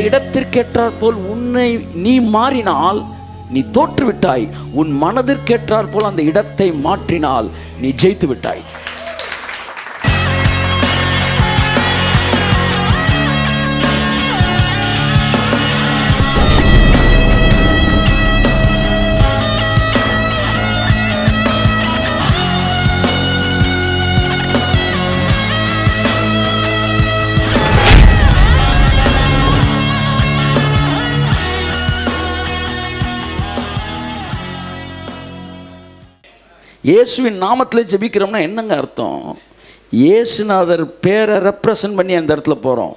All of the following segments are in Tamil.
இடத்திற்கேற்றார் போல் உன்னை நீ மாறினால் நீ தோற்றுவிட்டாய். உன் மனதிற்கேற்றாற் போல் அந்த இடத்தை மாற்றினால் நீ ஜெயித்து விட்டாய் இயேசுவின் நாமத்தில் ஜெபிக்கிறோம்னா என்னங்க அர்த்தம்? இயேசுநாதர் பேரை ரெப்ரசன்ட் பண்ணி அந்த இடத்துல போகிறோம்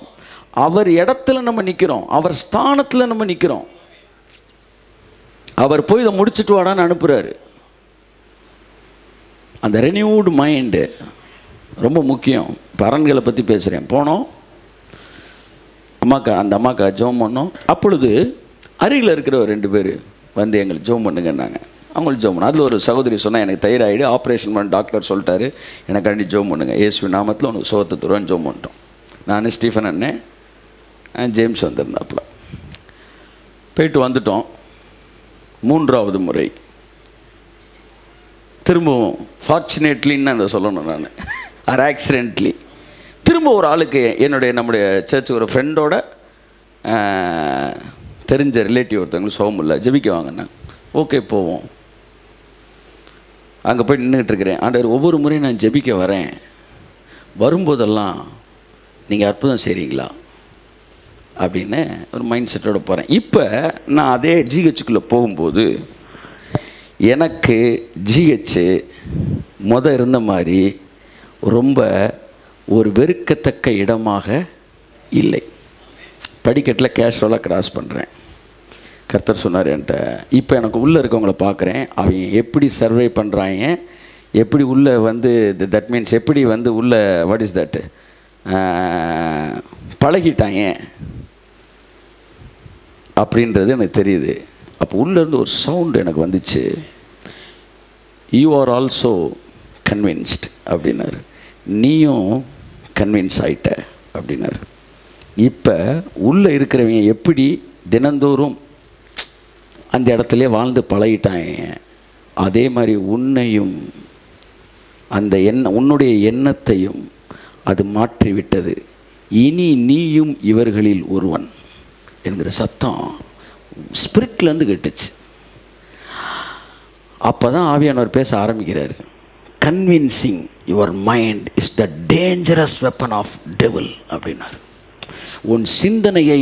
அவர் இடத்துல நம்ம நிற்கிறோம் அவர் ஸ்தானத்தில் நம்ம நிற்கிறோம் அவர் போய் இதை முடிச்சுட்டு வாடான்னு அனுப்புகிறாரு அந்த ரெனியூடு மைண்டு ரொம்ப முக்கியம். பரன்களை பற்றி பேசுகிறேன் போனோம். அம்மாக்கா அந்த அம்மாக்கா ஜோம் பண்ணோம். அப்பொழுது அருகில் இருக்கிற ஒரு ரெண்டு பேர் வந்து எங்களுக்கு ஜோம் பண்ணுங்கன்னாங்க. அவங்களுக்கு ஜோம் பண்ண. அதில் ஒரு சகோதரி சொன்னால் எனக்கு தைராய்டு ஆப்ரேஷன் பண்ண. டாக்டர் சொல்லிட்டாரு. எனக்காண்டி ஜோம் பண்ணுங்க. இயேசு நாமத்தில் உனக்கு சோகத்தை தருவான்னு ஜோம் பண்ணிட்டோம். நான் ஸ்டீஃபன் அண்ணன் ஜேம்ஸ் வந்திருந்தாப்புல. போயிட்டு வந்துட்டோம். மூன்றாவது முறை. திரும்பவும் ஃபார்ச்சுனேட்லின்னு அதை சொல்லணும் நான். ஆர் ஆக்சிடென்ட்லி திரும்ப ஒரு ஆளுக்கு என்னுடைய நம்முடைய சர்ச் ஒரு ஃப்ரெண்டோட தெரிஞ்ச ரிலேட்டிவ் ஒருத்தவங்களுக்கு சோகம் இல்லை. ஜெபிக்க வாங்கண்ணா ஓகே போவோம். அங்கே போய் நின்றுட்டு இருக்கிறேன் ஆண்டவர் ஒவ்வொரு முறையும் நான் ஜெபிக்க வரேன். வரும்போதெல்லாம் நீங்கள் அற்புதம் செய்கிறீங்களா அப்படின்னு ஒரு மைண்ட் செட்டோடு போகிறேன் இப்போ நான் அதே ஜிஹெச்சுக்குள்ளே போகும்போது எனக்கு ஜிஹெச்சு மொதல் இருந்த மாதிரி ரொம்ப ஒரு வெறுக்கத்தக்க இடமாக இல்லை. படிக்கட்டில் கேஷுவலாக கிராஸ் பண்ணுறேன் கர்த்தர் சொன்னார் என்கிட்ட இப்போ எனக்கு உள்ளே இருக்கவங்கள பார்க்குறேன். அவங்க எப்படி சர்வை பண்ணுறாங்க எப்படி உள்ளே வந்து தட் மீன்ஸ் எப்படி வந்து உள்ளே வாட் இஸ் தட் பழகிட்டாங்க. அப்படின்றது எனக்கு தெரியுது. அப்போ உள்ளேருந்து ஒரு சவுண்டு எனக்கு வந்துச்சு. யூ ஆர் ஆல்சோ கன்வின்ஸ்ட் அப்படின்னார். நீயும் கன்வின்ஸ் ஆயிட்ட அப்படின்னார். இப்போ உள்ளே இருக்கிறவங்க எப்படி தினந்தோறும் அந்த இடத்துல வாழ்ந்து பழகிட்டாங்க அதே மாதிரி உன்னையும் அந்த எண்ண உன்னுடைய எண்ணத்தையும் அது மாற்றிவிட்டது. இனி நீயும் இவர்களில் ஒருவன் என்கிற சத்தம் ஸ்பிரிட்லேருந்து கேட்டுச்சு. அப்போ தான் ஆவியானவர் பேச ஆரம்பிக்கிறார். Convincing your mind is the dangerous weapon of devil அப்படின்னார். உன் சிந்தனையை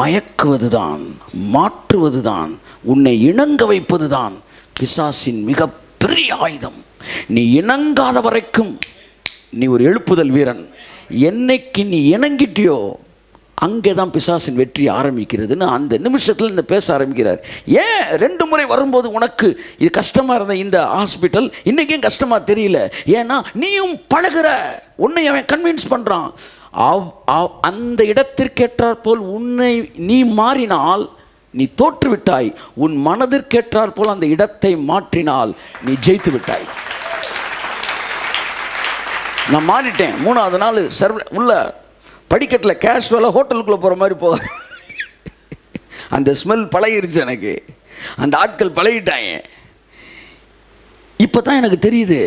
மயக்குவது தான் மாற்றுவது தான் உன்னை இணங்க வைப்பதுதான் பிசாசின் மிகப்பெரிய ஆயுதம். நீ இணங்காத வரைக்கும் நீ ஒரு எழுப்புதல் வீரன். என்னைக்கு நீ இணங்கிட்டியோ அங்கே தான் பிசாசின் வெற்றி ஆரம்பிக்கிறதுன்னு அந்த நிமிஷத்தில் இந்த பேச ஆரம்பிக்கிறார். ஏன் ரெண்டு முறை வரும்போது உனக்கு இது கஷ்டமாக இருந்த இந்த ஹாஸ்பிட்டல் இன்றைக்கும் கஷ்டமாக தெரியல? ஏன்னா நீயும் பழகுற. உன்னை அவன் கன்வின்ஸ் பண்ணுறான் அவ் அவ் அந்த இடத்திற்கேற்றாற்போல் உன்னை நீ மாறினால் நீ தோற்றுவிட்டாய். உன் மனதிற்கேற்றாற் போல் அந்த இடத்தை மாற்றினால் நீ ஜெயித்து விட்டாய். நான் மாறிட்டேன். மூணாவது நாள் சர்வ உள்ள படிக்கட்டில் கேஷுவலாக ஹோட்டலுக்குள்ளே போகிற மாதிரி போக அந்த ஸ்மெல் பழகிருச்சு எனக்கு. அந்த ஆட்கள் பழகிட்டாங்க. இப்போ தான் எனக்கு தெரியுது.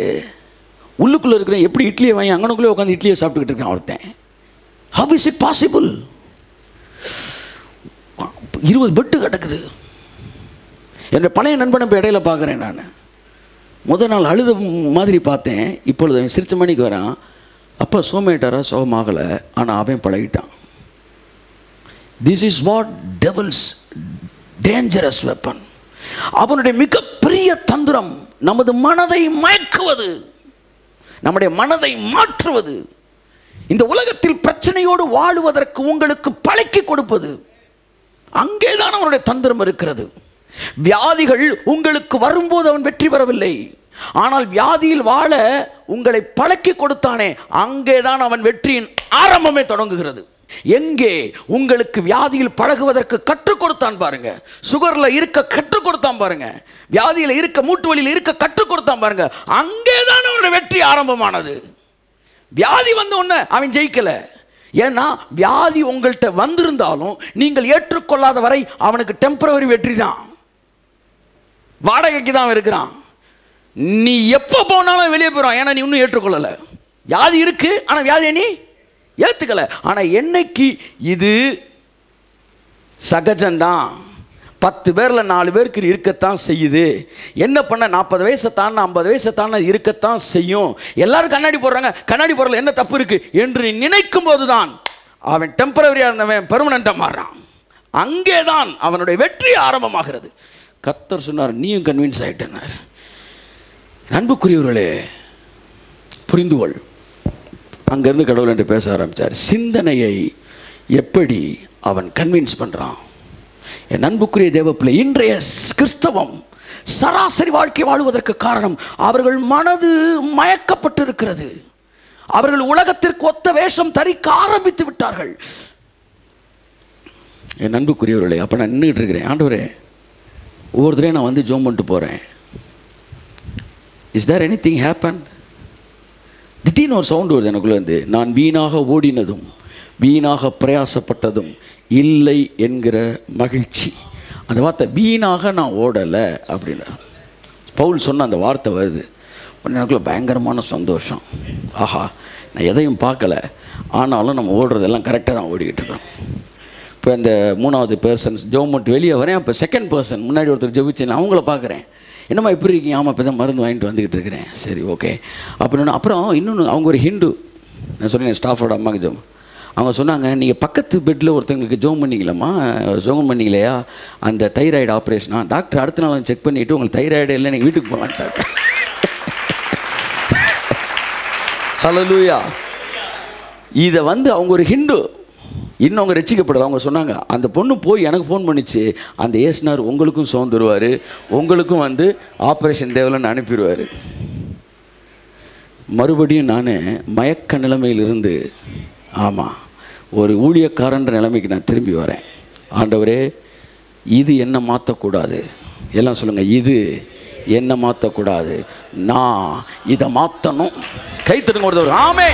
உள்ளுக்குள்ளே இருக்கிறேன் எப்படி இட்லியை வாங்கி அங்கனுக்குள்ளே உட்காந்து இட்லியை சாப்பிட்டுக்கிட்டு இருக்கேன் ஒருத்தன். ஹவ் இஸ் இட் பாசிபிள் இருபது பெட்டு கிடக்குது. என்னுடைய பழைய நண்பனை இப்போ இடையில பார்க்குறேன் நான். முதல் நாள் அழுத மாதிரி பார்த்தேன். இப்பொழுது அவன் சிரிச்ச மணிக்கு வரான். அப்பா சோமேட்டாரா? சோகமாகலை. ஆனால் அவன் பழகிட்டான். This is what devil's dangerous weapon அவனுடைய மிகப்பெரிய தந்திரம் நமது மனதை மயக்குவது. நம்முடைய மனதை மாற்றுவது. இந்த உலகத்தில் பிரச்சனையோடு வாழுவதற்கு உங்களுக்கு பழக்கி கொடுப்பது. அங்கேதான் அவனுடைய தந்திரம் இருக்கிறது. வியாதிகள் உங்களுக்கு வரும்போது அவன் வெற்றி பெறவில்லை. ஆனால் வியாதியில் வாழ உங்களை பழக்கி கொடுத்தானே அங்கேதான் அவன் வெற்றியின் ஆரம்பமே தொடங்குகிறது. எங்கே உங்களுக்கு வியாதியில் பழகுவதற்கு கற்றுக் கொடுத்தான் பாருங்க. சுகர்ல இருக்க கற்றுக் கொடுத்தான் பாருங்க. வியாதியில் இருக்க மூட்டு வலியில் இருக்க கற்றுக் கொடுத்தான் பாருங்க. அங்கேதான் அவனுடைய வெற்றி ஆரம்பமானது. வியாதி வந்த ஒன்று அவன் ஜெயிக்கலை. ஏன்னா வியாதி உங்கள்கிட்ட வந்திருந்தாலும் நீங்கள் ஏற்றுக்கொள்ளாத வரை அவனுக்கு டெம்பரவரி வெற்றி தான். வாடகைக்கு தான் இருக்கிறான். நீ எப்போ போனாலும் வெளியே போகிறான் ஏன்னா நீ இன்னும் ஏற்றுக்கொள்ளலை. வியாதி இருக்குது ஆனால் வியாதியை நீ ஏற்றுக்கலை ஆனால் என்னைக்கு இது சகஜம்தான். பத்து பேரில் நாலு பேருக்கு இருக்கத்தான் செய்யுது. என்ன பண்ண நாற்பது வயசை தாண்ட ஐம்பது வயசை தாண்ட இருக்கத்தான் செய்யும். எல்லாரும் கண்ணாடி போடுறாங்க. கண்ணாடி போடுறதுல என்ன தப்பு இருக்குது என்று நீ நினைக்கும் போது தான் அவன் டெம்பரவரியாக இருந்தவன் பெர்மனண்ட்டாக மாறுறான். அங்கே தான் அவனுடைய வெற்றி ஆரம்பமாகிறது. கர்த்தர் சொன்னார் நீயும் கன்வின்ஸ் ஆகிட்டனார் அன்புக்குரியவர்களே புரிந்துகொள் அங்கேருந்து கடவுள் என்று பேச ஆரம்பித்தார் சிந்தனையை எப்படி அவன் கன்வின்ஸ் பண்ணுறான் என் அன்புக்குரிய தேவப்பிள்ளை இன்றைய கிறிஸ்தவம் சராசரி வாழ்க்கை வாழ்வதற்கு காரணம் அவர்கள் மனது மயக்கப்பட்டிருக்கிறது. அவர்கள் உலகத்திற்கு ஒத்த வேஷம் தரிக்க ஆரம்பித்து விட்டார்கள். என் அன்புக்குரியவர்களே அப்போ நான் நின்றுட்டு இருக்கிறேன். ஆண்டவரே ஒவ்வொரு தடவையும் நான் வந்து ஜோம் பண்ணிட்டு போகிறேன் is there any thing happen திடீர்னு ஒரு சவுண்டு வருது எனக்குள்ளே இருந்து நான் வீணாக ஓடினதும். வீணாக பிரயாசப்பட்டதும் இல்லை என்கிற மகிழ்ச்சி. அந்த வார்த்தை வீணாக நான் ஓடலை அப்படின்னு பவுல் சொன்ன அந்த வார்த்தை வருது. எனக்குள்ள பயங்கரமான சந்தோஷம். ஆஹா நான் எதையும் பார்க்கல. ஆனாலும் நம்ம ஓடுறதெல்லாம் கரெக்டாக தான் ஓடிக்கிட்டு இருக்கோம் இப்போ இந்த மூணாவது பர்சன் ஜோமெண்ட் வெளியே வரேன். அப்போ செகண்ட் பர்சன் முன்னாடி ஒருத்தர் ஜெபிச்சேன் அவங்கள பார்க்குறேன். என்னம்மா எப்படி இருக்கீங்க? ஆமாம் இப்போ தான் மருந்து வாங்கிட்டு வந்துக்கிட்டு இருக்கிறேன். சரி ஓகே அப்படின்னு அப்புறம் இன்னொன்று அவங்க ஒரு ஹிந்து நான் சொன்னேன் ஸ்டாஃபோட அம்மாக்கு ஜோம் அவங்க சொன்னாங்க நீங்கள் பக்கத்து பெட்டில் ஒருத்தங்களுக்கு ஜோம் பண்ணிக்கலாமா ஜோம் பண்ணிக்கலையா அந்த தைராய்டு ஆப்ரேஷனா டாக்டர் அடுத்த நாள் செக் பண்ணிவிட்டு உங்களுக்கு தைராய்டு இல்லை நீங்கள் வீட்டுக்கு போகலான்ட்டாங்க ஹலலூயா இதை வந்து அவங்க ஒரு ஹிந்து இன்னும் அவங்க ரசிக்கப்படல. அவங்க சொன்னாங்க அந்த பொண்ணு போய் எனக்கு ஃபோன் பண்ணிச்சு. அந்த ஏசுனார் உங்களுக்கும் சோர்ந்துருவார் உங்களுக்கும் வந்து ஆப்ரேஷன் தேவலன்னு அனுப்பிடுவார். மறுபடியும் நான் மயக்க நிலைமையிலிருந்து ஆமாம் ஒரு ஊழியக்காரன்ற நிலைமைக்கு நான் திரும்பி வரேன். ஆண்டவரே இது என்ன மாற்றக்கூடாது எல்லாம் சொல்லுங்கள் இது என்ன மாற்றக்கூடாது நான் இதை மாற்றணும் கை ஒருத்தவர் ஆமே